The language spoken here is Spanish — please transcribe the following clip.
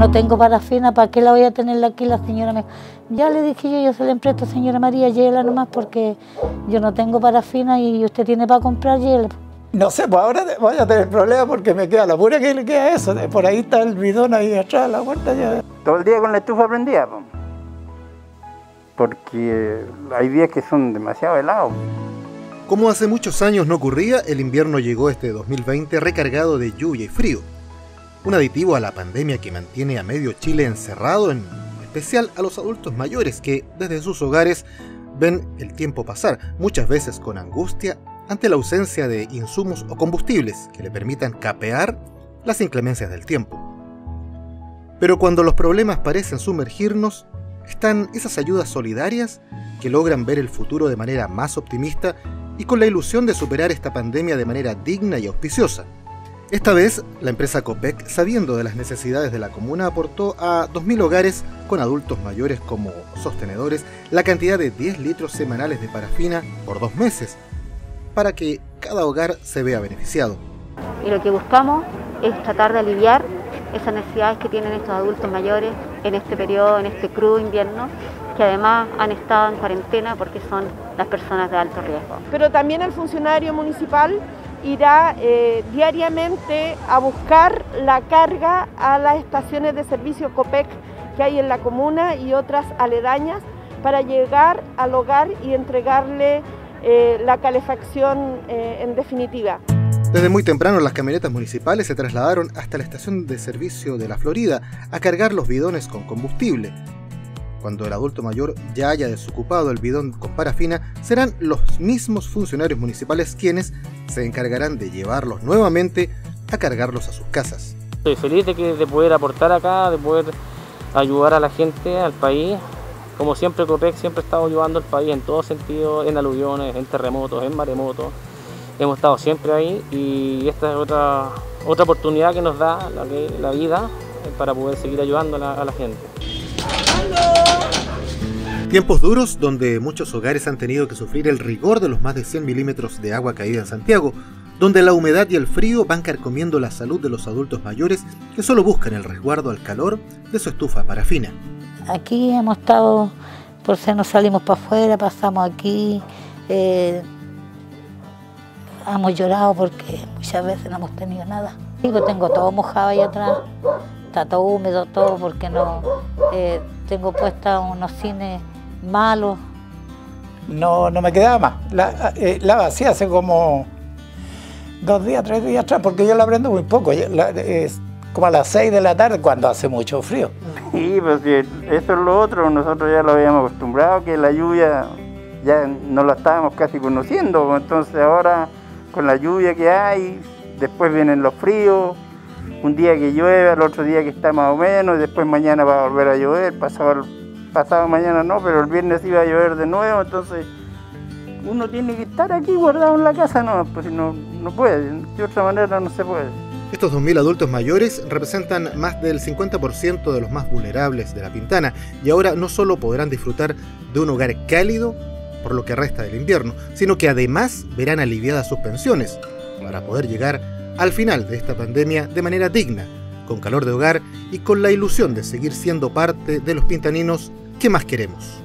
no tengo parafina, ¿para qué la voy a tener aquí? La señora me ya le dije yo, yo se la empresto, señora María, llévela nomás porque yo no tengo parafina y usted tiene para comprar, llévela. No sé, pues ahora voy a tener problemas porque me queda la pura que le queda eso. Por ahí está el bidón ahí atrás, la puerta ya. Todo el día con la estufa prendida, porque hay días que son demasiado helados. Como hace muchos años no ocurría, el invierno llegó este 2020 recargado de lluvia y frío. Un aditivo a la pandemia que mantiene a medio Chile encerrado, en especial a los adultos mayores que desde sus hogares ven el tiempo pasar, muchas veces con angustia, ante la ausencia de insumos o combustibles que le permitan capear las inclemencias del tiempo. Pero cuando los problemas parecen sumergirnos, están esas ayudas solidarias que logran ver el futuro de manera más optimista y con la ilusión de superar esta pandemia de manera digna y auspiciosa. Esta vez, la empresa COPEC, sabiendo de las necesidades de la comuna, aportó a 2.000 hogares con adultos mayores como sostenedores la cantidad de 10 litros semanales de parafina por dos meses, para que cada hogar se vea beneficiado. Y lo que buscamos es tratar de aliviar esas necesidades que tienen estos adultos mayores en este periodo, en este crudo invierno, que además han estado en cuarentena porque son las personas de alto riesgo. Pero también el funcionario municipal irá eh, diariamente a buscar la carga a las estaciones de servicio COPEC que hay en la comuna y otras aledañas para llegar al hogar y entregarle eh, la calefacción eh, en definitiva. Desde muy temprano las camionetas municipales se trasladaron hasta la estación de servicio de la Florida a cargar los bidones con combustible. Cuando el adulto mayor ya haya desocupado el bidón con parafina, serán los mismos funcionarios municipales quienes se encargarán de llevarlos nuevamente a cargarlos a sus casas. Estoy feliz de, que, de poder aportar acá, de poder ayudar a la gente, al país. Como siempre, COPEC siempre ha estado ayudando al país en todo sentido, en aluviones, en terremotos, en maremotos hemos estado siempre ahí y esta es otra, otra oportunidad que nos da la, vida para poder seguir ayudando a la, gente. Tiempos duros donde muchos hogares han tenido que sufrir el rigor de los más de 100 milímetros de agua caída en Santiago, donde la humedad y el frío van carcomiendo la salud de los adultos mayores que solo buscan el resguardo al calor de su estufa parafina. Aquí hemos estado, por si nos salimos para afuera, pasamos aquí. Eh, hemos llorado porque muchas veces no hemos tenido nada. Pues tengo todo mojado ahí atrás, está todo húmedo, todo, porque no eh, tengo puesta unos cines malos. No, no me quedaba más. La, eh, la vacía hace como dos días, tres días atrás, porque yo la prendo muy poco. es como a las seis de la tarde cuando hace mucho frío. Sí, pues eso es lo otro, nosotros ya lo habíamos acostumbrado, que la lluvia ya no la estábamos casi conociendo, entonces ahora con la lluvia que hay, después vienen los fríos, un día que llueve, al otro día que está más o menos, y después mañana va a volver a llover, pasado, pasado mañana no, pero el viernes iba a llover de nuevo, entonces uno tiene que estar aquí guardado en la casa, no, pues no, no puede, de otra manera no se puede. Estos 2.000 adultos mayores representan más del 50% de los más vulnerables de la Pintana y ahora no solo podrán disfrutar de un hogar cálido por lo que resta del invierno, sino que además verán aliviadas sus pensiones para poder llegar al final de esta pandemia de manera digna, con calor de hogar y con la ilusión de seguir siendo parte de los pintaninos que más queremos.